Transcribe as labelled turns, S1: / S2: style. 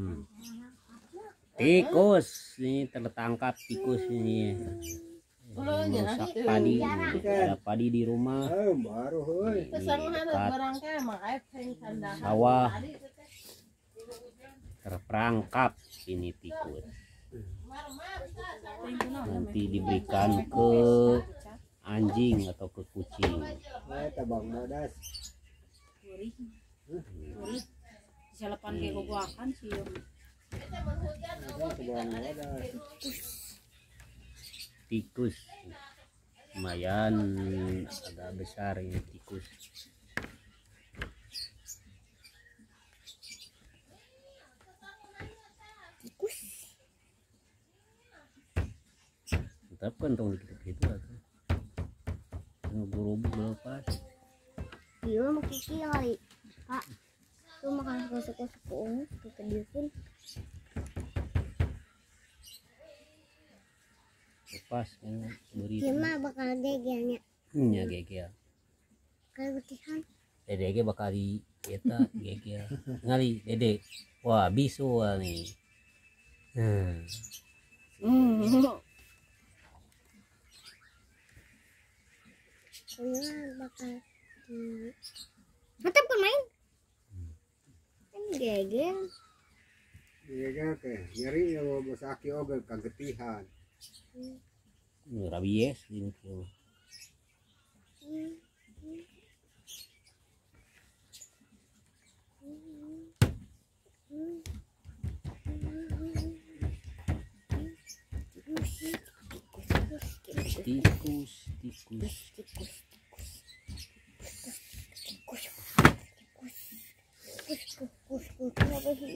S1: Hmm. Tikus ini tertangkap tikus ini. Merusak padi, ada padi di rumah.
S2: Oh.
S1: Ini dekat sawah terperangkap ini tikus. Nanti diberikan ke anjing atau ke kucing.
S2: Eh,
S3: Gurih. Bisa lepan kayak gogoakan sih. yo.
S2: Tabang modas.
S1: Tikus lumayan agak besar ini tikus. Tetap kan tong dikit gitu atau guru lepas.
S4: Iya mau kiki kali. Pak, lu makan suka-suka ungu, kita diukun.
S1: lepas kan beri
S4: Dia mah bakal gegelnya.
S1: nya gegel
S4: Kayak betihan.
S1: dede ge bakal di eta gegel ngali dede wah bisu wah nih hmm.
S4: Dia bakal di... Gegel.
S2: Teh. Nyeri ya mau sakit oge kagetihan.
S1: Ini rabies ini tuh tikus tikus
S4: Kus, 你看到这是